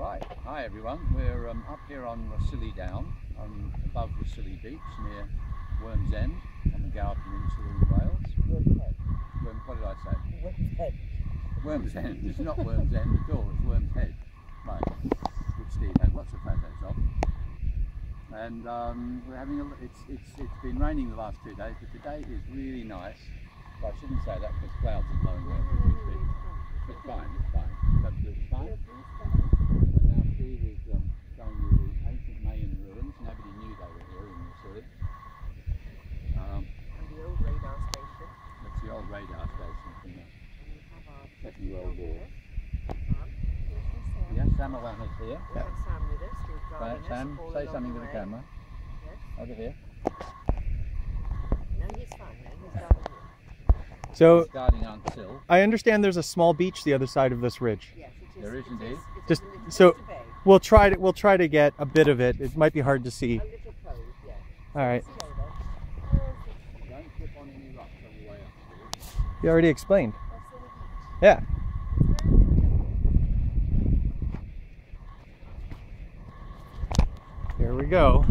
Right, hi everyone. We're um, up here on Rhossili Down, um, above the Rhossili Beach near Worms End on the Gower Peninsula in Wales. Worm, what did I say? Worms Head. Worms End. It's not Worms End at all, it's Worms Head. Right, which Steve has lots of photos of. And um, we're having a look, it's, it's, it's been raining the last two days, but today is really nice. Well, I shouldn't say that because clouds are blowing over. But it's fine, it's fine. It's absolutely fine. And now Steve is um, showing you the ancient Mayan ruins. Nobody knew they were here in the city. Um, And the old radar station. that's the old radar station from the And we have our Second World War. Sam. Yeah, Sam Alana's here. We have Sam with us, who's Right, driving us Sam, say something to the the camera. Yes. Over here. No, he's fine then. He's driving you. So Guarding Aunt Sil. I understand there's a small beach the other side of this ridge. Yes, it is. There is it indeed. It's Just- a so- it's a bay. We'll try to we'll try to get a bit of it. It might be hard to see. A little cove, yes. All right. See over. Don't slip on any rocks on the way up. Steve. You already explained. Yeah. Here we go.